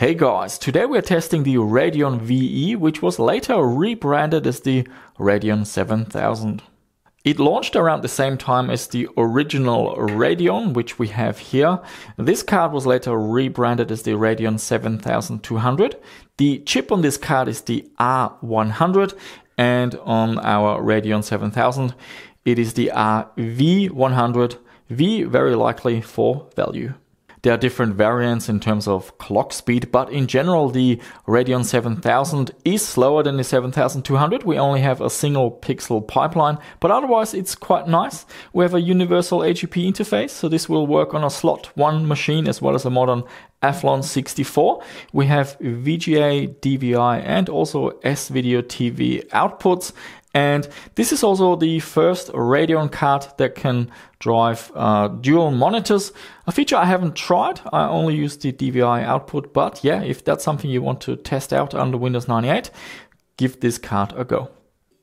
Hey guys, today we're testing the Radeon VE, which was later rebranded as the Radeon 7000. It launched around the same time as the original Radeon, which we have here. This card was later rebranded as the Radeon 7200. The chip on this card is the R100, and on our Radeon 7000, it is the RV100, V very likely for value. There are different variants in terms of clock speed, but in general, the Radeon 7000 is slower than the 7200. We only have a single pixel pipeline, but otherwise it's quite nice. We have a universal AGP interface, so this will work on a slot 1 machine as well as a modern Athlon 64. We have VGA, DVI, and also S-Video TV outputs. And this is also the first Radeon card that can drive uh, dual monitors. A feature I haven't tried. I only use the DVI output, but yeah, if that's something you want to test out under Windows 98, give this card a go.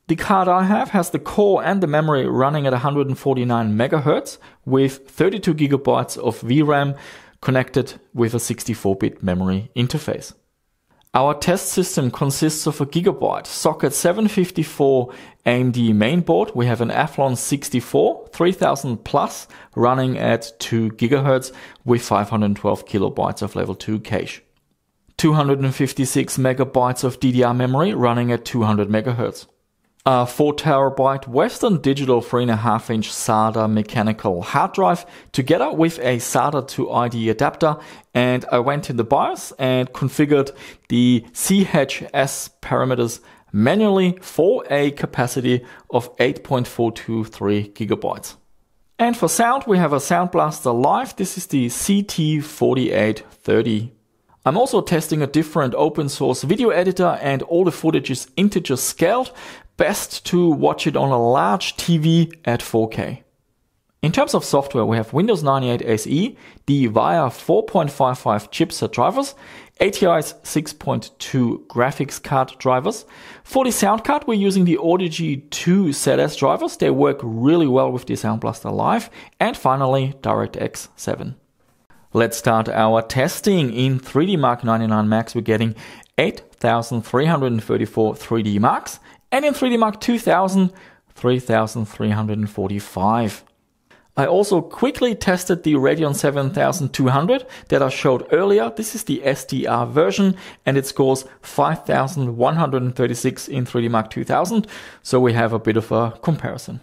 The card I have has the core and the memory running at 149 megahertz with 32 gigabytes of VRAM connected with a 64-bit memory interface. Our test system consists of a Gigabyte socket 754 AMD mainboard. We have an Athlon 64 3000 plus running at 2 GHz with 512 kilobytes of level 2 cache. 256 megabytes of DDR memory running at 200 MHz a 4 terabyte Western Digital 3.5 inch SATA mechanical hard drive together with a SATA to ID adapter. And I went in the BIOS and configured the CHS parameters manually for a capacity of 8.423 gigabytes. And for sound, we have a Sound Blaster Live. This is the CT4830. I'm also testing a different open source video editor and all the footage is integer scaled, best to watch it on a large TV at 4K. In terms of software, we have Windows 98 SE, the VIA 4.55 chipset drivers, ATI's 6.2 graphics card drivers. For the sound card, we're using the Audigy 2 ZS drivers. They work really well with the Sound Blaster Live. And finally, DirectX 7. Let's start our testing. In 3D Mark 99 Max, we're getting 8,334 3D marks and in 3D Mark 2000, 3345. I also quickly tested the Radeon 7200 that I showed earlier. This is the SDR version and it scores 5136 in 3D Mark 2000. So we have a bit of a comparison.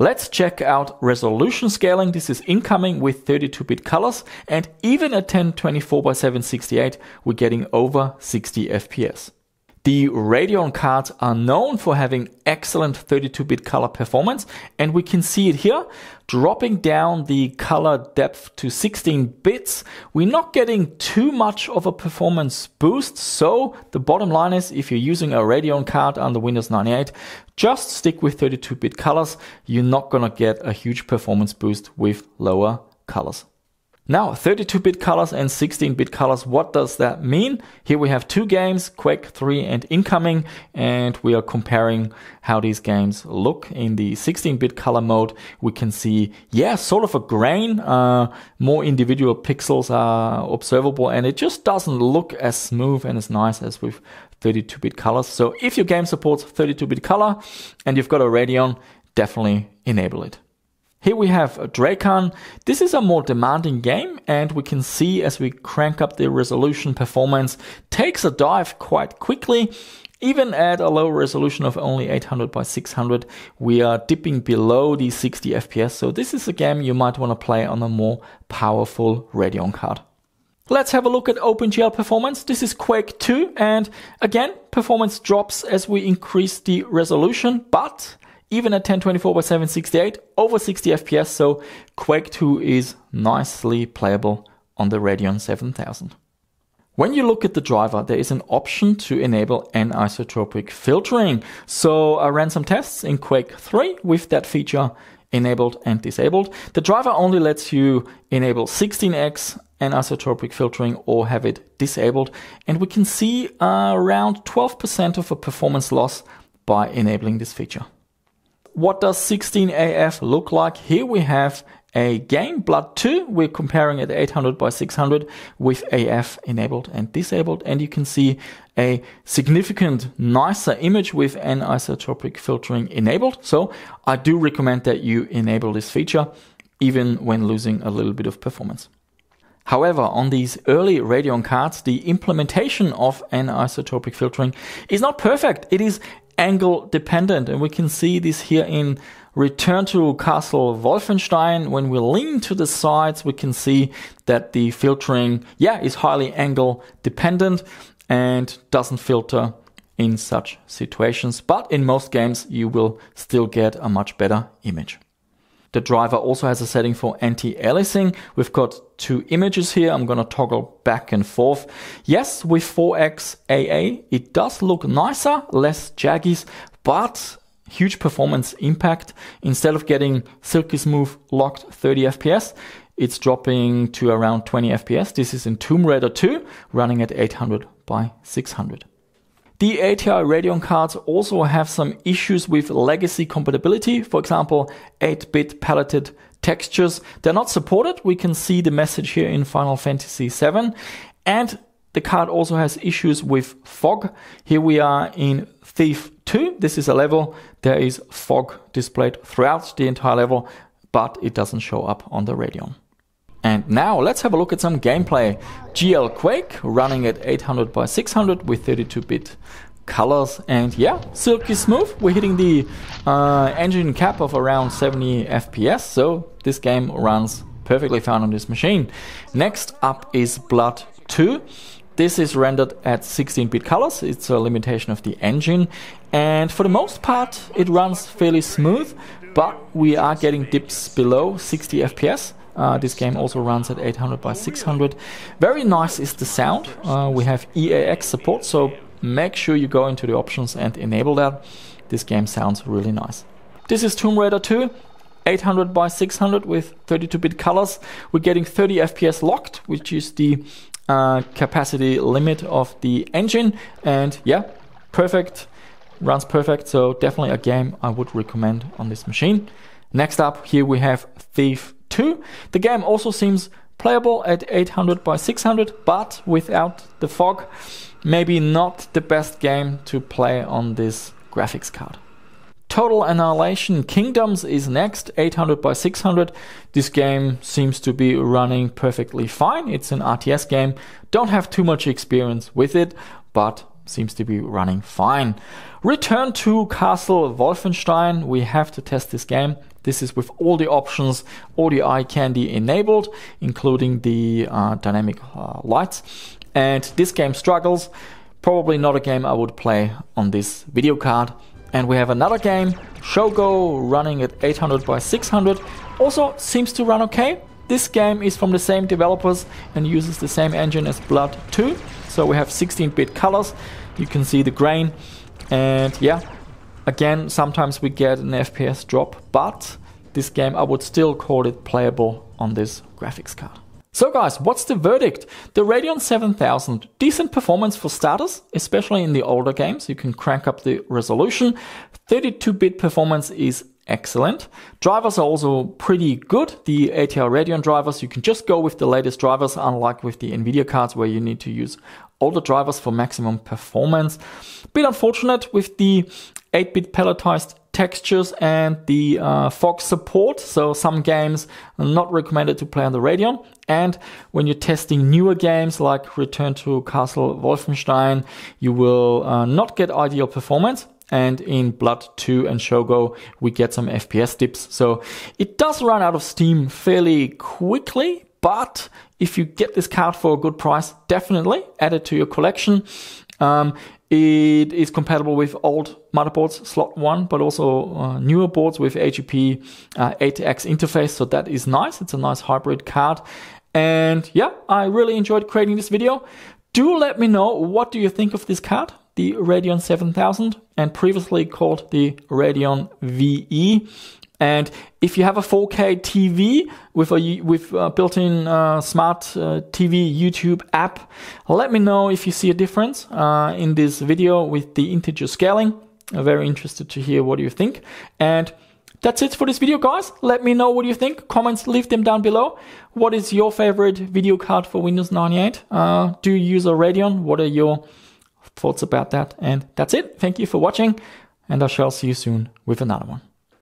Let's check out resolution scaling. This is Incoming with 32-bit colors and even at 1024 by 768, we're getting over 60 FPS. The Radeon cards are known for having excellent 32-bit color performance, and we can see it here. Dropping down the color depth to 16 bits, we're not getting too much of a performance boost. So the bottom line is if you're using a Radeon card under Windows 98, just stick with 32-bit colors. You're not gonna get a huge performance boost with lower colors. Now, 32-bit colors and 16-bit colors, what does that mean? Here we have two games, Quake 3 and Incoming, and we are comparing how these games look. In the 16-bit color mode, we can see, yeah, sort of a grain, uh, more individual pixels are observable, and it just doesn't look as smooth and as nice as with 32-bit colors. So if your game supports 32-bit color and you've got a Radeon, definitely enable it. Here we have Drakan. This is a more demanding game and we can see as we crank up the resolution performance takes a dive quite quickly. Even at a low resolution of only 800 by 600, we are dipping below the 60 FPS. So this is a game you might want to play on a more powerful Radeon card. Let's have a look at OpenGL performance. This is Quake 2 and again, performance drops as we increase the resolution, but even at 1024 by 768, over 60 FPS, so Quake 2 is nicely playable on the Radeon 7000. When you look at the driver, there is an option to enable anisotropic filtering. So I ran some tests in Quake 3 with that feature enabled and disabled. The driver only lets you enable 16x anisotropic filtering or have it disabled. And we can see around 12% of a performance loss by enabling this feature. What does 16AF look like? Here we have a game, Blood 2. We're comparing it 800 by 600 with AF enabled and disabled. And you can see a significant nicer image with anisotropic filtering enabled. So I do recommend that you enable this feature even when losing a little bit of performance. However, on these early Radeon cards, the implementation of anisotropic filtering is not perfect. It is angle dependent, and we can see this here in Return to Castle Wolfenstein. When we lean to the sides, we can see that the filtering, yeah, is highly angle dependent and doesn't filter in such situations. But in most games, you will still get a much better image. The driver also has a setting for anti-aliasing. We've got two images here. I'm going to toggle back and forth. Yes, with 4x AA, it does look nicer, less jaggies, but huge performance impact. Instead of getting silky smooth locked 30 FPS, it's dropping to around 20 FPS. This is in Tomb Raider 2, running at 800 by 600. The ATI Radeon cards also have some issues with legacy compatibility. For example, 8-bit paletted textures. They're not supported. We can see the message here in Final Fantasy VII. And the card also has issues with fog. Here we are in Thief 2. This is a level. There is fog displayed throughout the entire level, but it doesn't show up on the Radeon. And now let's have a look at some gameplay. GL Quake running at 800 by 600 with 32-bit colors and yeah, silky smooth. We're hitting the uh, engine cap of around 70 FPS, so this game runs perfectly fine on this machine. Next up is Blood 2. This is rendered at 16-bit colors. It's a limitation of the engine. And for the most part, it runs fairly smooth, but we are getting dips below 60 FPS. Uh, this game also runs at 800 by 600. Very nice is the sound. Uh, we have EAX support, so make sure you go into the options and enable that. This game sounds really nice. This is Tomb Raider 2. 800 by 600 with 32-bit colors. We're getting 30 FPS locked, which is the uh, capacity limit of the engine. And yeah, perfect, runs perfect. So definitely a game I would recommend on this machine. Next up, here we have Thief 2. The game also seems playable at 800 by 600, but without the fog. Maybe not the best game to play on this graphics card. Total Annihilation Kingdoms is next, 800 by 600. This game seems to be running perfectly fine. It's an RTS game. Don't have too much experience with it, but seems to be running fine. Return to Castle Wolfenstein. We have to test this game. This is with all the options, all the eye candy enabled, including the uh, dynamic uh, lights. And this game struggles. Probably not a game I would play on this video card. And we have another game, Shogo, running at 800 by 600. Also seems to run okay. This game is from the same developers and uses the same engine as Blood 2. So we have 16-bit colors. You can see the grain. And yeah, Again, sometimes we get an FPS drop, but this game I would still call it playable on this graphics card. So guys, what's the verdict? The Radeon 7000, decent performance for starters, especially in the older games. You can crank up the resolution. 32-bit performance is excellent. Drivers are also pretty good. The ATI Radeon drivers, you can just go with the latest drivers, unlike with the NVIDIA cards where you need to use older drivers for maximum performance. Bit unfortunate with the 8-bit palletized textures and the uh, fog support. So some games are not recommended to play on the Radeon. And when you're testing newer games like Return to Castle Wolfenstein, you will uh, not get ideal performance. And in Blood 2 and Shogo, we get some FPS dips. So it does run out of steam fairly quickly, but if you get this card for a good price, definitely add it to your collection. Um, it is compatible with old motherboards, slot one, but also uh, newer boards with AGP uh, 8X interface. So that is nice. It's a nice hybrid card. And yeah, I really enjoyed creating this video. Do let me know what do you think of this card, the Radeon 7000 and previously called the Radeon VE. And if you have a 4K TV with a with a built-in uh, smart uh, TV YouTube app, let me know if you see a difference uh, in this video with the integer scaling. I'm very interested to hear what you think. And that's it for this video, guys. Let me know what you think. Comments, leave them down below. What is your favorite video card for Windows 98? Uh, do you use a Radeon? What are your thoughts about that? And that's it. Thank you for watching, and I shall see you soon with another one.